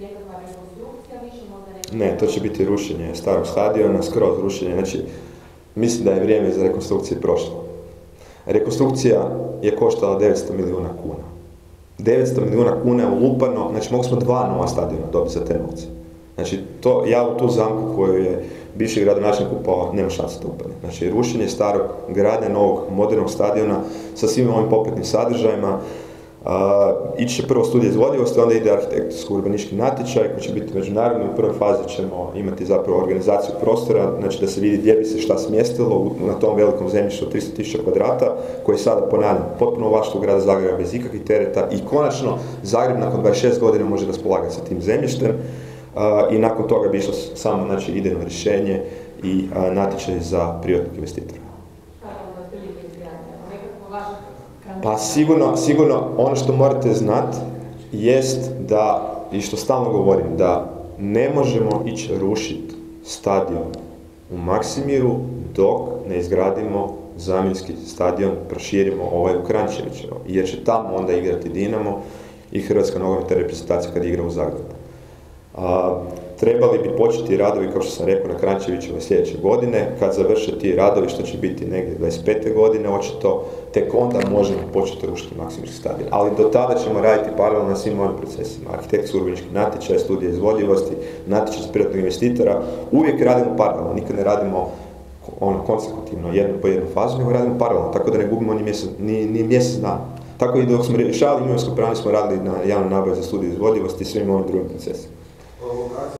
rekonstrukcija više. Ne, to će biti rušenje starog stadiona, skroz rušenje, znači mislim da je vrijeme za rekonstrukcije prošlo. Rekonstrukcija je koštala 900 milijuna kuna. 900 milijuna kuna je ulupano, znači mogli smo dva nova stadiona dobiti za te novce. Znači, to, ja u tu zamku koju je bivši gradonačelnik upao, nema šanse da upadne. Znači, rušenje starog, gradnja novog, modernog stadiona sa svim ovim popretnim sadržajima, ići će prvo studija izvodivosti, onda ide arhitektonsko-urbanički natječaj koji će biti međunarodni. U prvoj fazi ćemo imati zapravo organizaciju prostora, znači da se vidi gdje bi se šta smjestilo na tom velikom zemljištu od 300.000 kvadrata, koji je sada ponavljam potpuno u grada Zagreba bez ikakvih tereta i konačno Zagreb nakon 26 godina može raspolagati sa tim zemljištem i nakon toga bi išlo samo znači, idejno rješenje i natječaj za privatnog investitora. Pa sigurno, sigurno ono što morate znati jest da, i što stalno govorim, da ne možemo ići rušiti stadion u Maksimiru dok ne izgradimo zamjenski stadion, proširimo ovaj u Krančevićevo, jer će tamo onda igrati Dinamo i Hrvatska nogometna reprezentacija kad igra u Zagrebu. Trebali bi početi radovi, kao što sam rekao, na Krančevićevoj sljedeće godine. Kad završe ti radovi, što će biti negdje 25. godine, očito tek onda možemo početi rušiti Maksimirski stadion. Ali do tada ćemo raditi paralelno na svim ovim procesima. Arhitekt urbanički natječaj, studije izvodljivosti, natječaj za privatnog investitora. Uvijek radimo paralelno, nikad ne radimo ono konsekutivno, jednu po jednu fazu, nego radimo paralelno, tako da ne gubimo ni mjesec, ni, ni mjesec dana. Tako i dok smo rješavali imovinsko pravno smo radili na javnoj nabavi za studiju izvodljivosti i svim ovim drugim procesima. 我我们二层